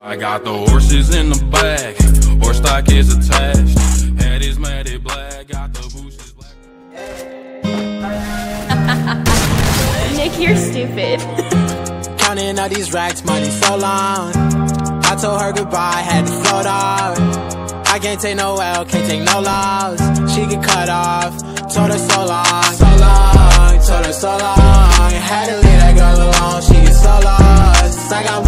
I got the horses in the back, horse stock is attached. Head is matted black, got the bushes black. Nick, you're stupid. Counting all these racks, money so long. I told her goodbye, had to float off. I can't take no L, can't take no loss. She get cut off, told her so long, so long, told her so long. Had to leave that girl alone, she get so lost. I got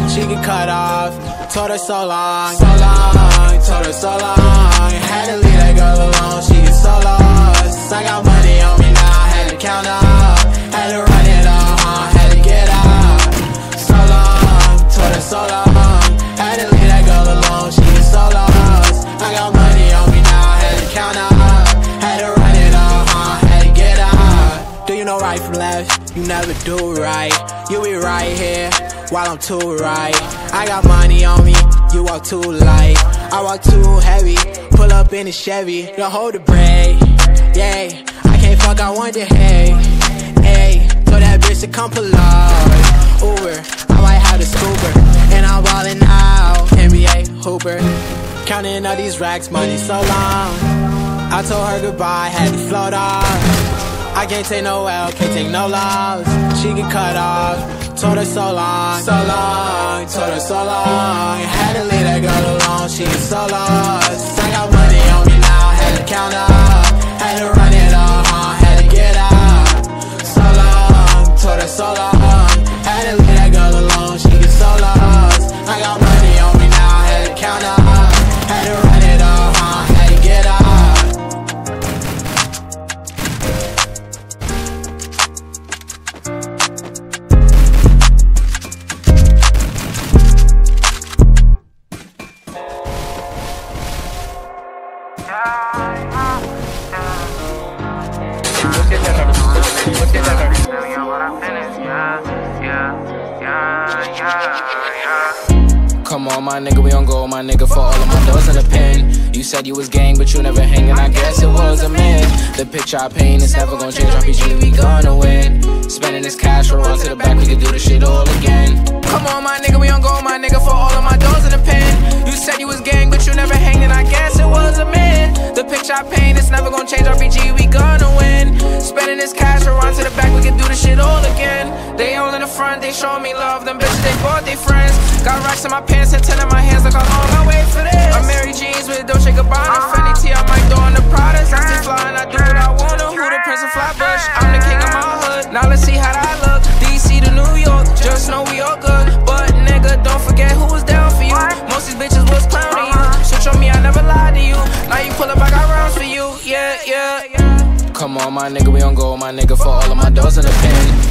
She get cut off. Told her so long, so long. Told her so long. Had to leave that girl alone. She get so lost. I got money on me now. Had to count up. Had to run it up. huh? Had to get up. So long. Told her so long. Had to leave that girl alone. She get so lost. I got money on me now. Had to count up. Had to run it huh? Had to get up. Do you know right from left? You never do right. Right here while I'm too right. I got money on me, you walk too light. I walk too heavy, pull up in a Chevy. Don't hold the brake, yeah. I can't fuck, I want the hay, hey. Told that bitch to come pull up. Uber, I might have the scooper, and I'm ballin' out. NBA Hooper, counting all these racks, money so long. I told her goodbye, had to float off. I can't take no L, can't take no loss. She get cut off. Told her so long, so long. Told her so long. Had to leave that girl alone. She so lost. I got money on me now. Had to count up. Nigga, for all of my doors in the pen. You said you was gang, but you never hanging, I guess it was a man. The picture I paint is never gonna change, RPG, we gonna win. Spending this cash, roll on to the back, we can do this shit all again. Come on, my nigga, we don't go, my nigga, for all of my doors in the pen. You said you was gang, but you never hanging, I guess it was a man. The picture I paint is never gonna change, RPG, we gonna win. Spending this cash, roll on to the back, we can do this shit all again. They all in the front, they showing me love, them bitches, they bought they friends. Got racks in my pants and ten in my hands, like I'm on my way for this. I'm Mary Jeans with Dolce Gabbana, Fendi T, I might throw on the Pradas. I stay fly and I do what I wanna. Who the Prince of Flatbush? I'm the king of my hood. Now let's see how that look. DC to New York, just know we all good. But nigga, don't forget who was down for you. Most these bitches was clowning you. Uh-huh. Switch on me, I never lied to you. Now you pull up, I got rounds for you. Yeah, yeah, yeah. Come on, my nigga, we don't go, my nigga, for all of my doors in the pen.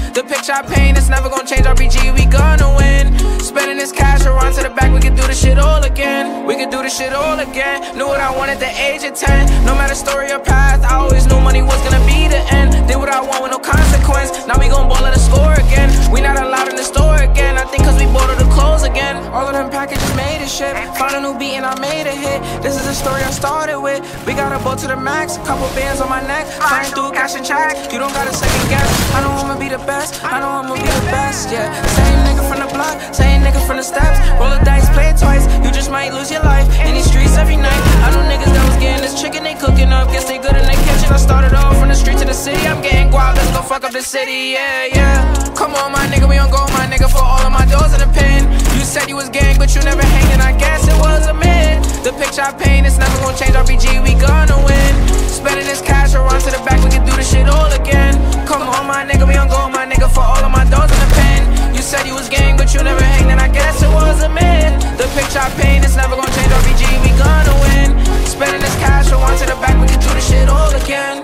The picture I paint is never gonna change, RPG, we gonna win. Spending this cash, on to the back, we can do this shit all again. We can do this shit all again. Knew what I wanted at the age of 10. No matter story or path, I always knew money was gonna be the end. Did what I want with no consequence. Now we gon' ball at the score again. We not allowed in the store again. I think cause we bought all the clothes again. All of them packages made a shit. Found a new beat and I made a hit. This is the story I started with. We got a boat to the max. A couple bands on my neck. Flying through cash and check. You don't got a second guess. I know I'ma be the best. I know I'ma be the best. Yeah. Same nigga from the block. Same nigga from the steps. Roll the dice, play it twice. You just might lose your life in these streets every night. I know niggas that was getting this chicken they cooking up. Guess they good in the kitchen. I started off from the street to the city. I'm getting guap. We gon' fuck up the city, yeah, yeah. Come on, my nigga, we on go, my nigga, for all of my doors in the pen. Said you was gang, but you never hanged, I guess it was a man. The picture I paint, it's never gonna change. RPG, we gonna win. Spending this cash, or run to the back, we can do this shit all again. Come on, my nigga, we on go, my nigga, for all of my doors in the pen. You said you was gang, but you never hanged, I guess it was a man. The picture I paint, it's never gonna change. RPG, we gonna win. Spending this cash, or run to the back, we can do this shit all again.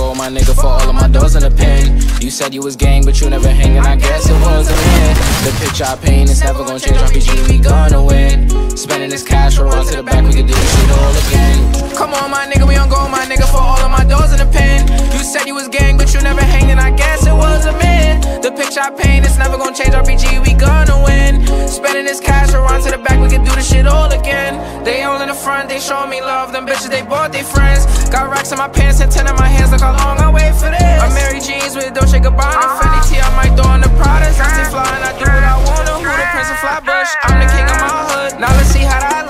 my nigga, we on go, my nigga, for all of my doors in the pen. You said you was gang, but you never hanging, I guess it was a man. The picture I paint is never gonna change, RPG, we gonna win. Spending this cash, or run to the back, we can do this shit all again. Come on, my nigga, we on go, my nigga, for all of my doors in the pen. You said you was gang, but you never hanging, I guess it was a man. The picture I paint is never gonna change, RPG, we gonna win. Spending this cash, or run to the back, we can do this shit all again. They all in the front, they show me love, them bitches, they bought their friends. Got racks in my pants and ten in my hands, look how long I wait for this. I'm Mary Jeans with Dolce Gabbana, uh-huh. Fendi T, I might throw on the Pradas. I stay fly and I do what I wanna. Who the Prince of Flatbush? I'm the king of my hood. Now let's see how that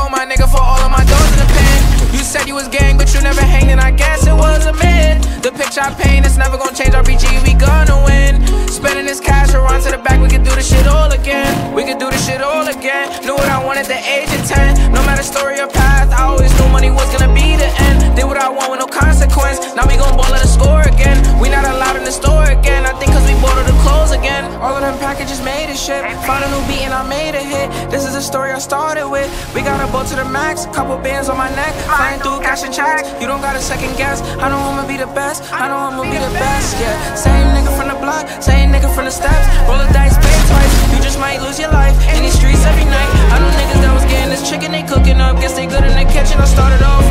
picture I paint, it's never gonna change. RPG, we gonna win. Spending this cash, on to the back. We can do this shit all again. We can do this shit all again. Knew what I wanted at the age of 10. No matter story or path, I always knew money was gonna be the end. Did what I want with no consequence. Now we gon' ball at the score again. We not allowed in the store again. I think cause we bought all the clothes again. All of them packages made a shit. Found a new beat and I made a hit. This is the story I started with. We got a boat to the max. Couple bands on my neck. Flying through cash and checks. You don't got a second guess. I know I'ma be the best. I know I'ma be the best. Yeah. Same nigga from the block. Same nigga from the steps. Roll the dice, pay twice. You just might lose your life in these streets every night. I know niggas that was getting this chicken they cooking up. Guess they good in the kitchen. I started off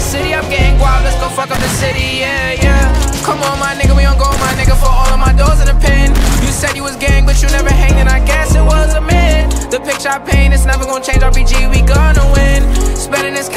the city. I'm getting guap. Let's go fuck up the city. Yeah, yeah. Come on, my nigga. We don't go, my nigga, for all of my doors in the pen. You said you was gang, but you never hanging. I guess it was a myth. The picture I paint, it's never gonna change. RPG, we gonna win. Spending this